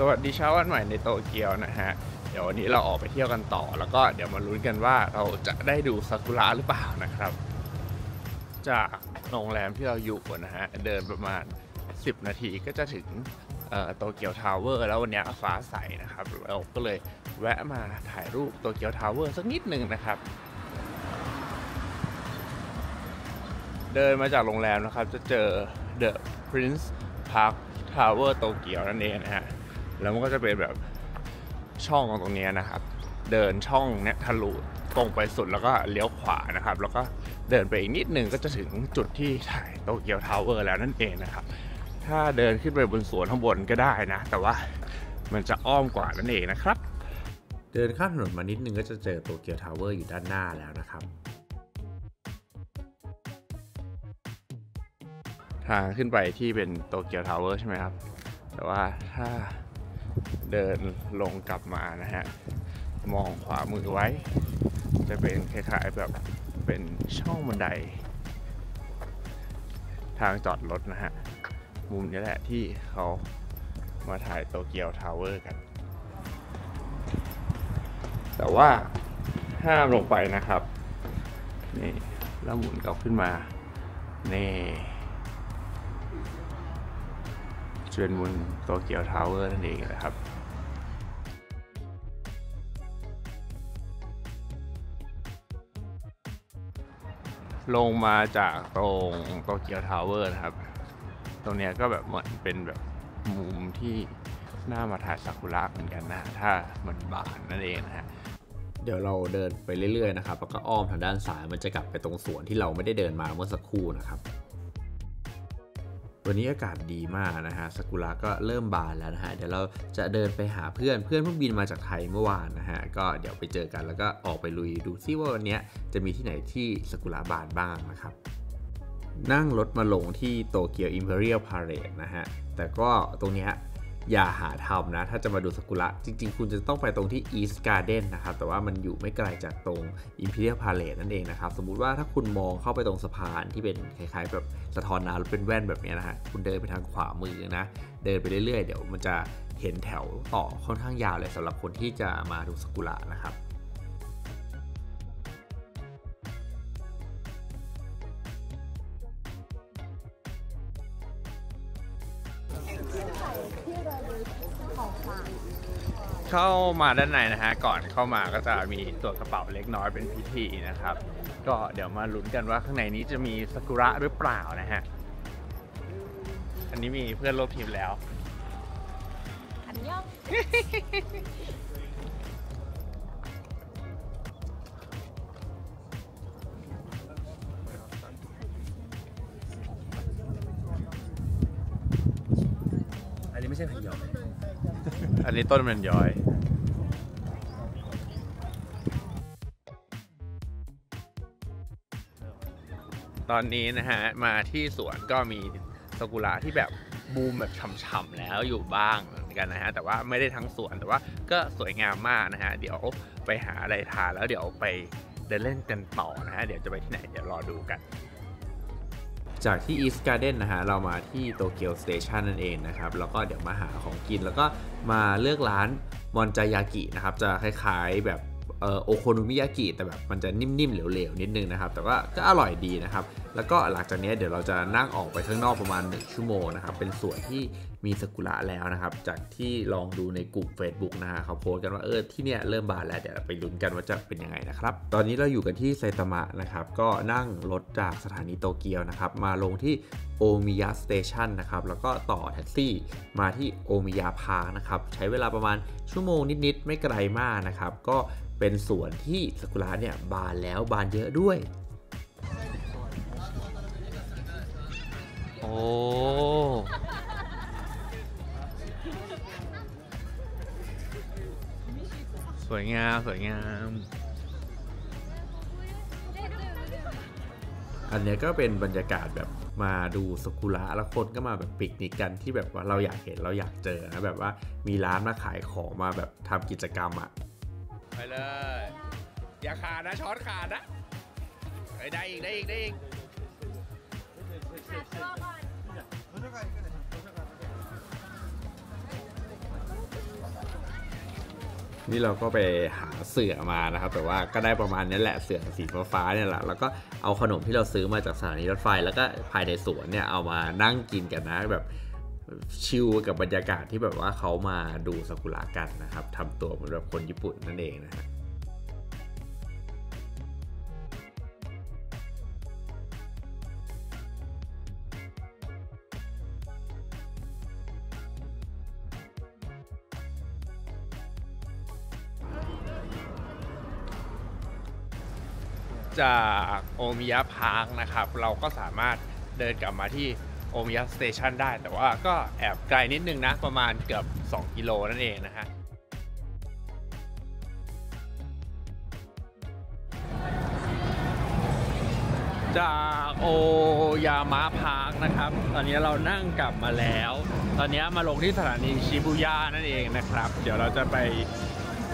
สวัสดีเช้าวันใหม่ในโตเกียวนะฮะ เดี๋ยววันนี้เราออกไปเที่ยวกันต่อ แล้วก็เดี๋ยวมาลุ้นกันว่าเราจะได้ดูซากุระหรือเปล่านะครับ จากโรงแรมที่เราอยู่นะฮะ เดินประมาณ 10 นาทีก็จะถึงโตเกียวทาวเวอร์แล้ววันนี้ฟ้าใสนะครับ เราก็เลยแวะมาถ่ายรูปโตเกียวทาวเวอร์สักนิดหนึ่งนะครับ เดินมาจากโรงแรมนะครับจะเจอ The Prince Park Tower โตเกียวนั่นเองนะฮะ แล้วมันก็จะเป็นแบบช่องตรงเนี้ยนะครับ เดินช่องเนี้ยทะลุตรงไปสุดแล้วก็เลี้ยวขวานะครับ แล้วก็เดินไปอีกนิดหนึ่งก็จะถึงจุดที่ถ่ายโตเกียวทาวเวอร์แล้วนั่นเองนะครับ ถ้าเดินขึ้นไปบนสวนข้างบนก็ได้นะ แต่ว่ามันจะอ้อมกว่านั่นเองนะครับ เดินข้ามถนนมานิดนึงก็จะเจอโตเกียวทาวเวอร์อยู่ด้านหน้าแล้วนะครับทางขึ้นไปที่เป็นโตเกียวทาวเวอร์ใช่ไหมครับ แต่ว่าถ้า เดินลงกลับมานะฮะ มองขวามือไว้ จะเป็นคล้ายๆแบบเป็นช่องบันได ทางจอดรถนะฮะ มุมนี้แหละที่เขามาถ่ายโตเกียวทาวเวอร์กัน แต่ว่าห้ามลงไปนะครับ นี่ แล้วหมุนกลับขึ้นมา นี่ เป็นบนโตเกียวทาวเวอร์นั่นเองนะครับลงมาจากตรงโตเกียวทาวเวอร์นะครับ ตรงเนี้ยก็แบบเหมือนเป็นแบบมุมที่น่ามาถ่ายซากุระเหมือนกันนะ ถ้ามันบานนั่นเองนะฮะ เดี๋ยวเราเดินไปเรื่อยๆนะครับ แล้วก็อ้อมทางด้านซ้ายมันจะกลับไปตรงสวนที่เราไม่ได้เดินมาเมื่อสักครู่นะครับ วันนี้อากาศดีมากนะฮะซากุระก็เริ่มบานแล้วนะฮะเดี๋ยวเราจะเดินไปหาเพื่อนเพื่อนเพิ่งบินมาจากไทยเมื่อวานนะฮะก็เดี๋ยวไปเจอกันแล้วก็ออกไปลุยดูซิว่าวันนี้จะมีที่ไหนที่ซากุระบานบ้างนะครับนั่งรถมาลงที่โตเกียวอิมพีเรียลพาเลทนะฮะแต่ก็ตรงเนี้ย อย่าหาทำนะ ถ้าจะมาดูซากุระจริง ๆ คุณจะต้องไปตรงที่ East Garden นะครับ แต่ว่ามันอยู่ไม่ไกลจากตรง Imperial palace นั่นเองนะครับ สมมุติว่าถ้าคุณมองเข้าไปตรงสะพานที่เป็นคล้ายๆแบบสะท้อนน้ำแล้วเป็นแว่นแบบนี้นะฮะคุณเดินไปทางขวามือนะ เดินไปเรื่อยๆ เดี๋ยวมันจะเห็นแถวต่อค่อนข้างยาวเลยสำหรับคนที่จะมาดูซากุระนะครับ เข้ามาด้านในนะฮะ ก่อนเข้ามาก็จะมีตัวกระเป๋าเล็กน้อยเป็นพิธีนะครับ ก็เดี๋ยวมาลุ้นกันว่าข้างในนี้จะมีซากุระหรือเปล่านะฮะ อันนี้มีเพื่อนร่วมทีมแล้วอันยอง อันนี้ต้นมันย้อยตอนนี้นะฮะ มาที่สวนก็มีซากุระที่แบบบูมแบบฉ่ำๆแล้วอยู่บ้างเหมือนกันนะฮะ แต่ว่าไม่ได้ทั้งสวนแต่ว่าก็สวยงามมากนะฮะ เดี๋ยวไปหาอะไรทานแล้วเดี๋ยวไปเดินเล่นกันต่อนะฮะ เดี๋ยวจะไปที่ไหนเดี๋ยวรอดูกัน จากที่ East Garden นะฮะเรามาที่โตเกียวสเตชันนั่นเองนะครับ แล้วก็เดี๋ยวมาหาของกินแล้วก็มาเลือกร้านมอนจายากินะครับ จะคล้ายๆแบบโอโคโนมิยากิแต่แบบมันจะนิ่มๆเหลวๆนิดนึงนะครับ แต่ว่าก็อร่อยดีนะครับ แล้วก็หลังจากนี้เดี๋ยวเราจะนั่งออกไปข้างนอกประมาณ 1 ชั่วโมงนะครับ เป็นสวนที่ มีซากุระแล้วนะครับ จากที่ลองดูในกลุ่ม Facebook นะฮะเขาโพสต์กันว่าเออที่เนี่ยเริ่มบานแล้วเดี๋ยวไปลุ้นกันว่าจะเป็นยังไงนะครับ ตอนนี้เราอยู่กันที่ไซตามะนะครับ ก็นั่งรถจากสถานีโตเกียวนะครับ มาลงที่โอมิยะ station นะครับ แล้วก็ต่อแท็กซี่มาที่โอมิยะ park นะครับ ใช้เวลาประมาณชั่วโมงนิดๆ ไม่ไกลมากนะครับ ก็เป็นสวนที่ซากุระเนี่ยบานแล้วบานเยอะด้วย โอ้ สวยงาม สวยงาม อันนี้ก็เป็นบรรยากาศแบบมาดูสกุระแล้วคนก็มาแบบปิกนิกกันที่แบบว่าเราอยากเห็นเราอยากเจอนะแบบว่ามีร้านมาขายของมาแบบทำกิจกรรมอะไปเลย อย่าขาดนะช้อนขาดนะได้อีกได้อีกได้อีกหาตัวก่อน นี่เราก็ไปหาเสือมานะครับ แต่ว่าก็ได้ประมาณนี้แหละเสือสีฟ้าเนี่ยแหละแล้วก็เอาขนมที่เราซื้อมาจากสถานีรถไฟ แล้วก็ภายในสวนเนี่ยเอามานั่งกินกันนะแบบชิลกับบรรยากาศที่แบบว่าเขามาดูซากุระกันนะครับทำตัวเหมือนแบบคนญี่ปุ่นนั่นเองนะฮะ จากโอมิยะ park นะครับ เราก็สามารถเดินกลับมาที่โอมิยะ station ได้ แต่ว่าก็แอบไกลนิดนึงนะ ประมาณเกือบ 2 กิโลนั่นเองนะฮะจากโอมิยะ park นะครับ ตอนนี้เรานั่งกลับมาแล้ว ตอนนี้มาลงที่สถานีชิบุย่านั่นเองนะครับ เดี๋ยวเราจะไป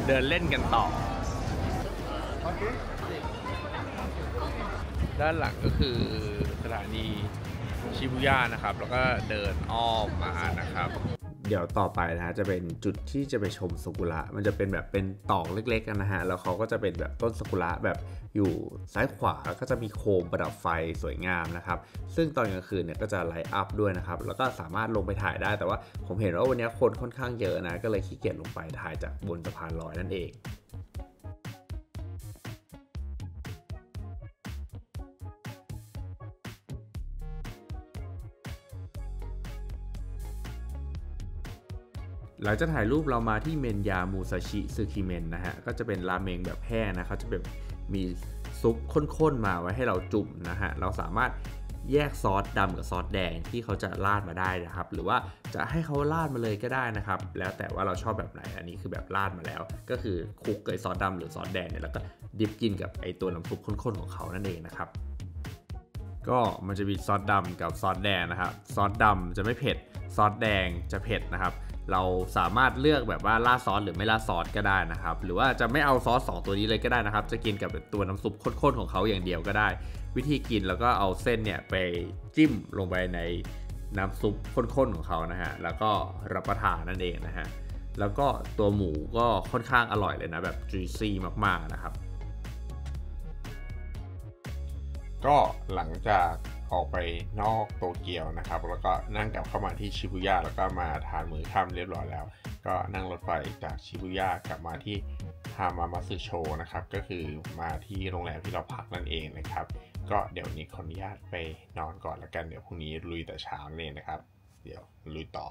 เดินเล่นกันต่อ ด้านหลังก็คือสถานีชิบุย่านะครับ แล้วก็เดินอ้อมมานะครับ เดี๋ยวต่อไปนะฮะจะเป็นจุดที่จะไปชมซากุระมันจะเป็นแบบเป็นตอกเล็กๆกันนะฮะแล้วเขาก็จะเป็นแบบต้นซากุระแบบอยู่ซ้ายขวาก็จะมีโคมประดับไฟสวยงามนะครับ ซึ่งตอนกลางคืนเนี่ยก็จะไลท์อัพด้วยนะครับ แล้วก็สามารถลงไปถ่ายได้แต่ว่าผมเห็นว่าวันนี้คนค่อนข้างเยอะนะ ก็เลยขี้เกียจลงไปถ่ายจากบนสะพานลอยนั่นเอง หลังจากถ่ายรูปเรามาที่เมนยามูซาชิซึคิเมนนะฮะ ก็จะเป็นราเมงแบบแห้งนะครับจะเป็นมีซุปข้นๆมาไว้ให้เราจุ่มนะฮะ เราสามารถแยกซอสดำกับซอสแดงที่เขาจะราดมาได้นะครับ หรือว่าจะให้เขาราดมาเลยก็ได้นะครับ แล้วแต่ว่าเราชอบแบบไหน อันนี้คือแบบราดมาแล้ว ก็คือคลุกกับซอสดำหรือซอสแดงเนี่ย แล้วก็ดิบกินกับไอตัวน้ำซุปข้นๆของเขานั่นเองนะครับ ก็มันจะมีซอสดำกับซอสแดงนะครับ ซอสดำจะไม่เผ็ด ซอสแดงจะเผ็ดนะครับ เราสามารถเลือกแบบว่าราดซอสหรือไม่ราดซอสก็ได้นะครับ หรือว่าจะไม่เอาซอส2ตัวนี้เลยก็ได้นะครับ จะกินกับตัวน้ำซุปข้นๆของเขาอย่างเดียวก็ได้ วิธีกินแล้วก็เอาเส้นเนี่ยไปจิ้มลงไปในน้ำซุปข้นๆของเขานะฮะ แล้วก็รับประทานนั่นเองนะฮะ แล้วก็ตัวหมูก็ค่อนข้างอร่อยเลยนะ แบบ juicy มากๆนะครับ ก็หลังจาก ออกไปนอกโตเกียวนะครับ แล้วก็นั่งกลับเข้ามาที่ชิบุย่าแล้วก็มาทานมื้อค่ำเรียบร้อยแล้ว ก็นั่งรถไฟจากชิบุย่ากลับมาที่ฮามามัสึโชนะครับ ก็คือมาที่โรงแรมที่เราพักนั่นเองนะครับ ก็เดี๋ยวนี้ขออนุญาตไปนอนก่อนแล้วกัน เดี๋ยวพรุ่งนี้ลุยแต่เช้าเนี่ยนะครับ เดี๋ยวลุยต่อ